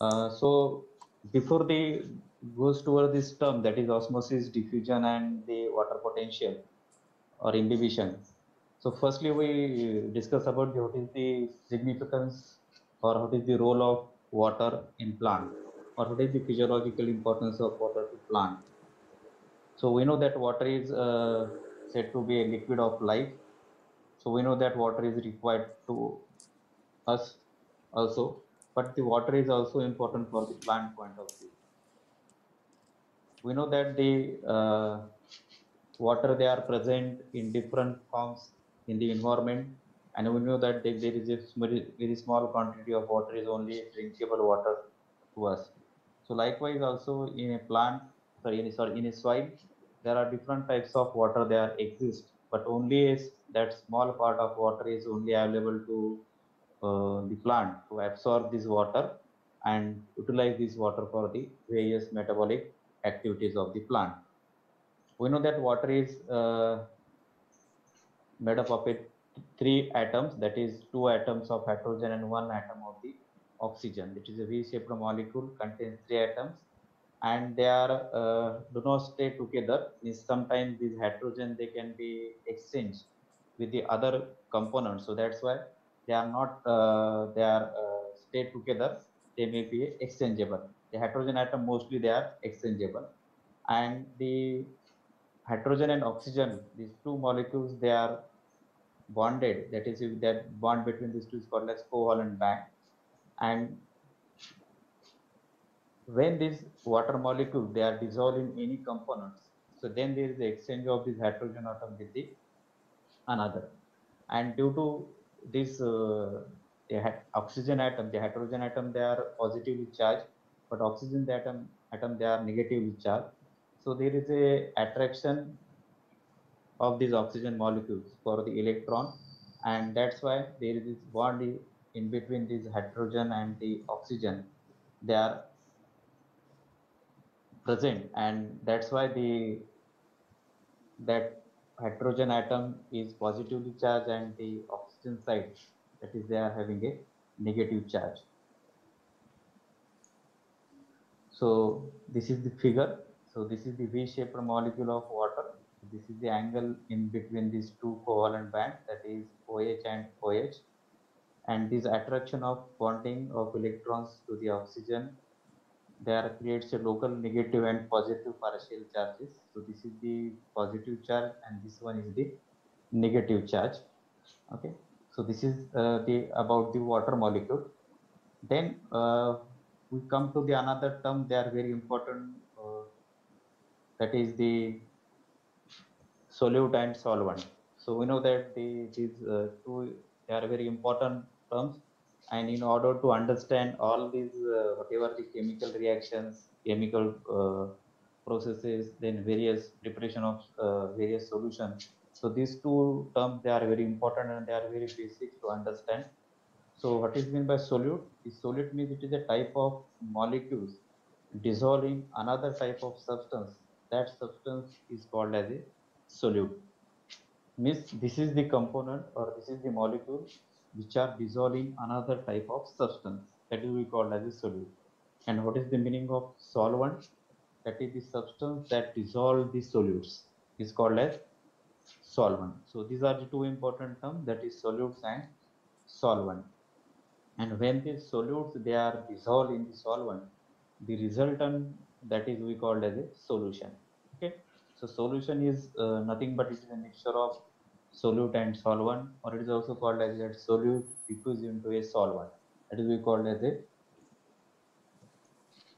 Uh, so before the goes toward this term that is osmosis, diffusion, and the water potential or imbibition. So firstly, we discuss about what is the significance or what is the role of water in plant or what is the physiological importance of water to plant. So we know that water is uh, said to be a liquid of life. So we know that water is required to us also, but the water is also important for the plant point of view. We know that the uh, water they are present in different forms in the environment. And we know that there is a very, small quantity of water is only drinkable water to us. So likewise also in a plant sorry in a, sorry, in a soil there are different types of water there exist. But only is that small part of water is only available to the plant to absorb this water and utilize this water for the various metabolic activities of the plant. We know that water is uh, made up of it three atoms that is two atoms of hydrogen and one atom of the oxygen. Which is a v-shaped molecule contains three atoms and they are uh, do not stay together. Is sometimes these hydrogen they can be exchanged with the other components. So that's why they are not uh, they are uh, stay together. They may be exchangeable. The hydrogen atom mostly they are exchangeable. And the hydrogen and oxygen these two molecules they are bonded. That is if that bond between these two is called as covalent bond and when these water molecule they are dissolved in any components so then there is the exchange of this hydrogen atom with the another. And due to this uh, oxygen atom the hydrogen atom they are positively charged but oxygen atom atom they are negatively charged. So there is a attraction of these oxygen molecules for the electron and that's why there is this bond in between this hydrogen and the oxygen. They are present and that's why the that hydrogen atom is positively charged and the oxygen side that is they are having a negative charge. So this is the figure. So this is the v-shaped molecule of water. This is the angle in between these two covalent bonds that is OH and OH and this attraction of bonding of electrons to the oxygen there creates a local negative and positive partial charges. So this is the positive charge and this one is the negative charge. Okay. So this is uh, the about the water molecule. Then uh, we come to the another term. They are very important uh, that is the solute and solvent. So we know that the, these uh, two they are very important terms, and in order to understand all these uh, whatever the chemical reactions, chemical uh, processes, then various preparation of uh, various solutions. So these two terms they are very important and they are very basic to understand. So what is meant by solute? The solute means it is a type of molecules dissolving another type of substance. That substance is called as a solute means this is the component or this is the molecule which are dissolving another type of substance that will be called as a solute. And what is the meaning of solvent? That is the substance that dissolve the solutes. Is called as solvent. So these are the two important terms that is solutes and solvent. And when these solutes they are dissolved in the solvent the resultant that is we called as a solution. Okay? So solution is uh, nothing but it is a mixture of solute and solvent or it is also called as a solute diffused into a solvent. That is we called as a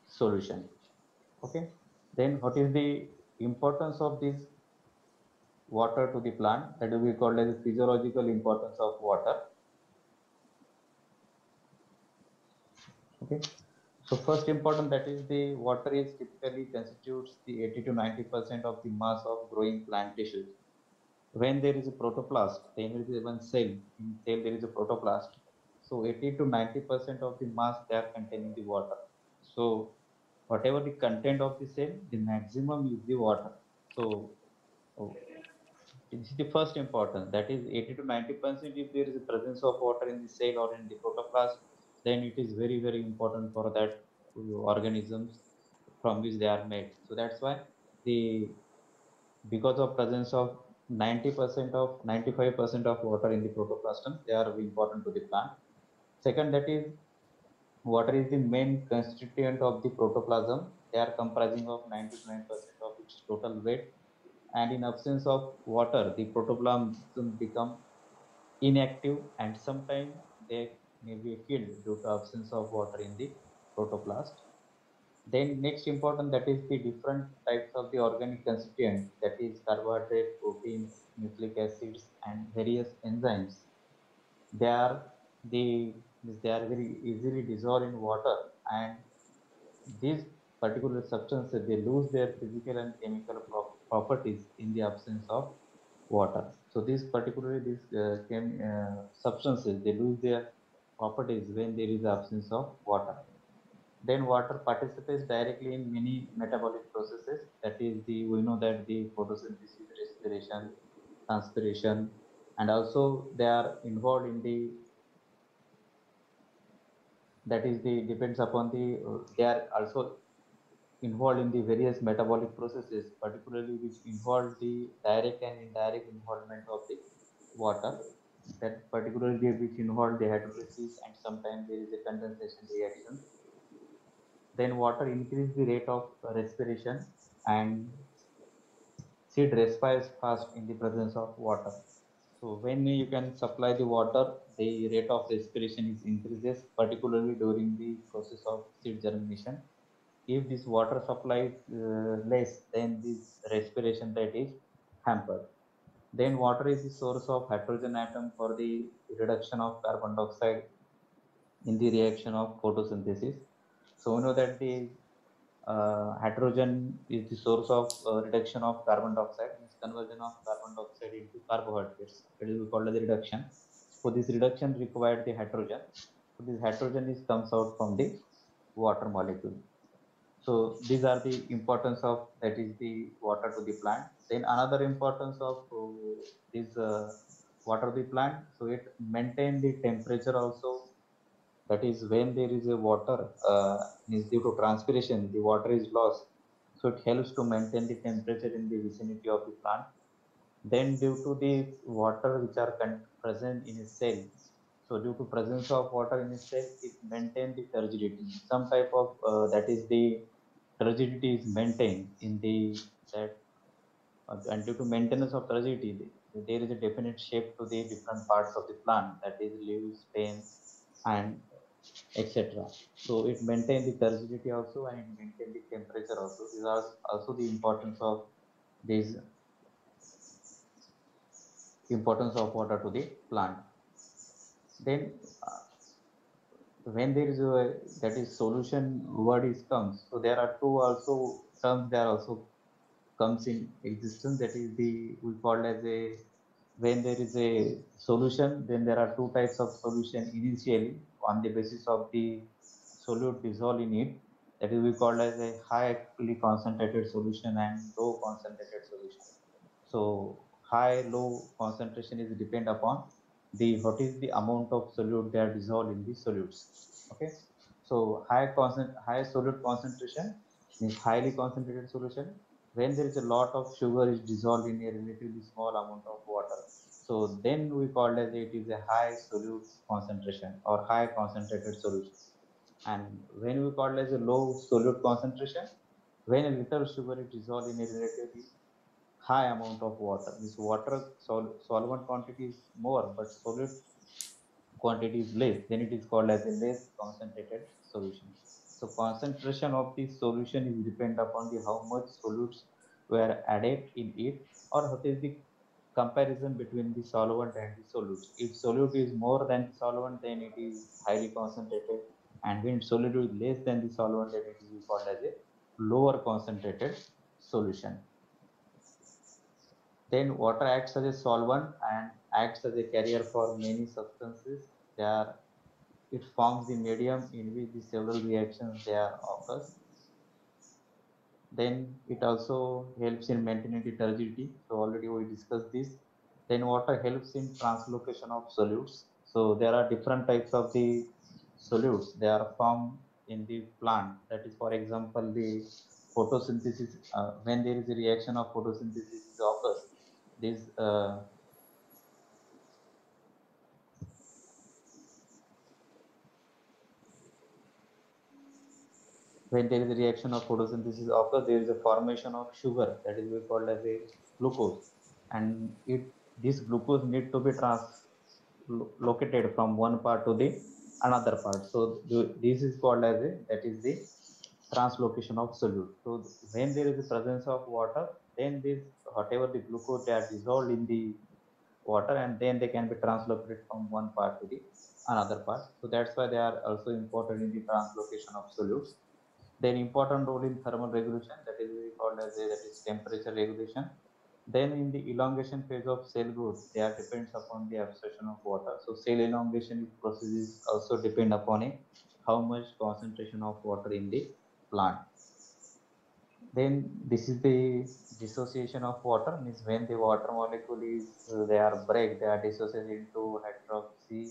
solution. Okay. Then what is the importance of this water to the plant? That be called as physiological importance of water. Okay. So first important that is the water is typically constitutes the 80 to 90 percent of the mass of growing plant tissues. When there is a protoplast, then there is one cell. In cell there is a protoplast. So 80 to 90 percent of the mass they are containing the water. So whatever the content of the cell, the maximum is the water. So oh, this is the first important. That is 80 to 90 percent if there is a presence of water in the cell or in the protoplast then it is very very important for that organisms from which they are made. So that's why the because of presence of 90% of 95% of water in the protoplasm, they are important to the plant. Second, that is water is the main constituent of the protoplasm. They are comprising of 99% of its total weight. And in absence of water, the protoplasm become inactive and sometimes they may be killed due to absence of water in the protoplast. Then next important that is the different types of the organic constituent that is carbohydrate, proteins, nucleic acids and various enzymes. They are the they are very easily dissolved in water and these particular substances they lose their physical and chemical pro properties in the absence of water. So these particularly these uh, chem, uh, substances they lose their properties when there is absence of water. Then water participates directly in many metabolic processes. That is the we know that the photosynthesis, respiration, transpiration, and also they are involved in the that is the depends upon the they are also involved in the various metabolic processes, particularly which involve the direct and indirect involvement of the water. That particularly which involve the hydrolysis and sometimes there is a condensation reaction then water increase the rate of respiration and seed respires fast in the presence of water. So when you can supply the water, the rate of respiration is increases, particularly during the process of seed germination. If this water supply is uh, less, then this respiration rate is hampered. Then water is the source of hydrogen atom for the reduction of carbon dioxide in the reaction of photosynthesis so we know that the uh, hydrogen is the source of uh, reduction of carbon dioxide, means conversion of carbon dioxide into carbohydrates. It is called as reduction. For this reduction required the hydrogen. So this hydrogen is comes out from the water molecule. So these are the importance of that is the water to the plant. Then another importance of uh, this uh, water to the plant. So it maintain the temperature also that is when there is a water uh, is due to transpiration the water is lost. So it helps to maintain the temperature in the vicinity of the plant. Then due to the water which are present in a cell so due to presence of water in a cell it maintains the turgidity some type of uh, that is the turgidity is maintained in the that uh, and due to maintenance of turgidity there is a definite shape to the different parts of the plant. That is leaves stems and etc. So it maintains the turgidity also and it maintains the temperature also. These are also the importance of this importance of water to the plant. Then uh, when there is a that is solution word is comes, so there are two also terms there also comes in existence that is the we call as a when there is a solution then there are two types of solution initially on the basis of the solute dissolved in it that is we called as a highly concentrated solution and low concentrated solution. So high low concentration is depend upon the what is the amount of solute are dissolved in the solutes okay? So high concent high solute concentration means highly concentrated solution. When there is a lot of sugar is dissolved in a relatively small amount of water so then we call as it is a high solute concentration or high concentrated solution. And when we call as a low solute concentration, when a little sugar is dissolved in a relatively high amount of water. This water sol solvent quantity is more, but solute quantity is less. Then it is called as a less concentrated solution. So concentration of the solution is depend upon the how much solutes were added in it or what is the comparison between the solvent and the solute. If solute is more than the solvent, then it is highly concentrated. And when solute is less than the solvent, then it is called as a lower concentrated solution. Then water acts as a solvent and acts as a carrier for many substances. They are, it forms the medium in which the several reactions they are occurs then it also helps in maintaining the turgidity so already we discussed this then water helps in translocation of solutes so there are different types of the solutes they are formed in the plant. That is, for example, the photosynthesis. Uh, when there is a reaction of photosynthesis occurs, this uh, when there is a reaction of photosynthesis occurs, there is a formation of sugar that is called as a glucose, and it this glucose need to be translocated from one part to the another part. So this is called as a that is the translocation of solute. So when there is a presence of water, then this whatever the glucose are dissolved in the water and then they can be translocated from one part to the another part. So that's why they are also important in the translocation of solutes then important role in thermal regulation that is called as a, that is temperature regulation. Then in the elongation phase of cell growth they are depends upon the absorption of water. So cell elongation process is also depend upon a, how much concentration of water in the plant. Then this is the dissociation of water means when the water molecule is they are break they are dissociated into hydroxy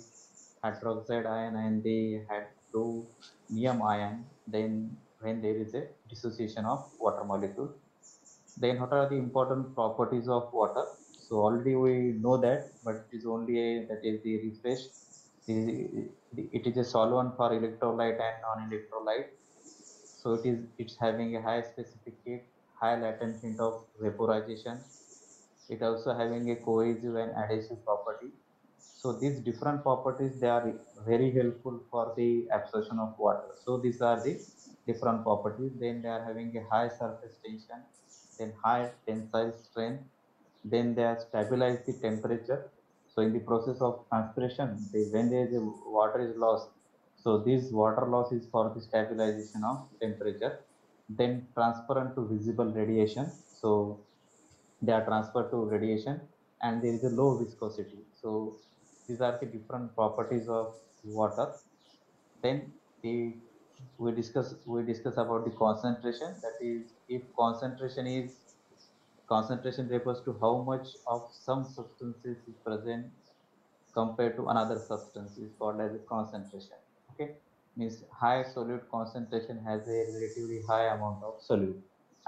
hydroxide ion and the hydronium ion then when there is a dissociation of water molecule. Then what are the important properties of water? So already we know that, but it is only a, that is the refresh. It is a solvent for electrolyte and non-electrolyte. So it is it's having a high specific heat, high latent heat of vaporization. It also having a cohesive and adhesive property. So these different properties they are very helpful for the absorption of water. So these are the different properties then they are having a high surface tension then high tensile strength then they are stabilize the temperature. So in the process of transpiration they, when there is a water is lost. So this water loss is for the stabilization of temperature then transparent to visible radiation. So they are transferred to radiation and there is a low viscosity. So these are the different properties of water. Then the we discuss we discuss about the concentration. That is if concentration is concentration refers to how much of some substances is present compared to another substance is called as concentration. Okay? Means high solute concentration has a relatively high amount of solute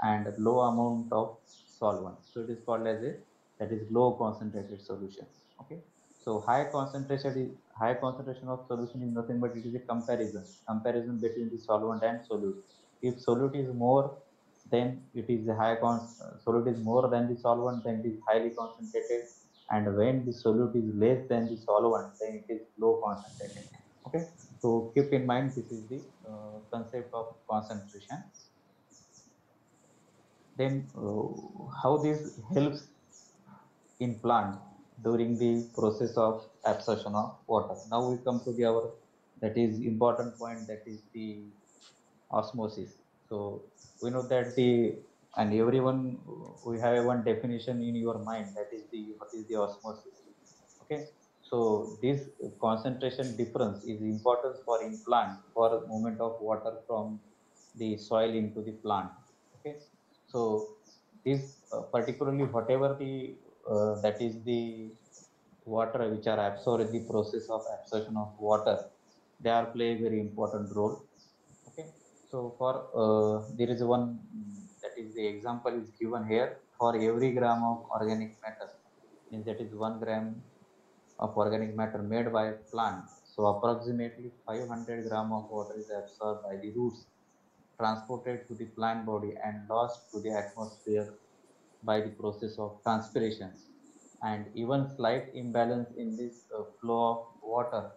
and low amount of solvent. So it is called as a that is low concentrated solution. Okay so high concentration is high concentration of solution is nothing but it is a comparison comparison between the solvent and solute. If solute is more, then it is a high con solute is more than the solvent, then it is highly concentrated. And when the solute is less than the solvent, then it is low concentrated. Okay, so keep in mind this is the uh, concept of concentration. Then uh, how this helps in plant during the process of absorption of water. Now we come to the our that is important point that is the osmosis. So we know that the and everyone we have one definition in your mind that is the what is the osmosis. Okay. So this concentration difference is important for in plant for movement of water from the soil into the plant. Okay. So this uh, particularly whatever the uh, that is the water which are absorbed the process of absorption of water they are play a very important role. Okay? So for uh, there is one that is the example is given here. For every gram of organic matter means that is one gram of organic matter made by plant. So approximately 500 gram of water is absorbed by the roots transported to the plant body and lost to the atmosphere by the process of transpiration and even slight imbalance in this uh, flow of water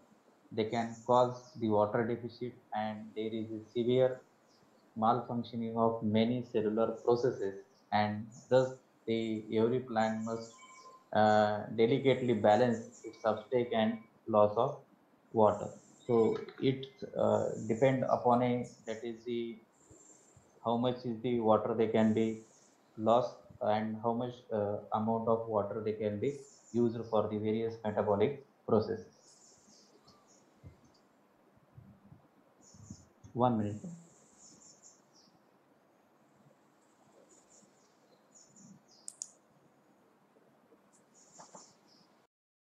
they can cause the water deficit and there is a severe malfunctioning of many cellular processes. And thus the every plant must uh, delicately balance its uptake and loss of water. So it uh, depend upon a that is the how much is the water they can be lost and how much uh, amount of water they can be used for the various metabolic processes. One minute.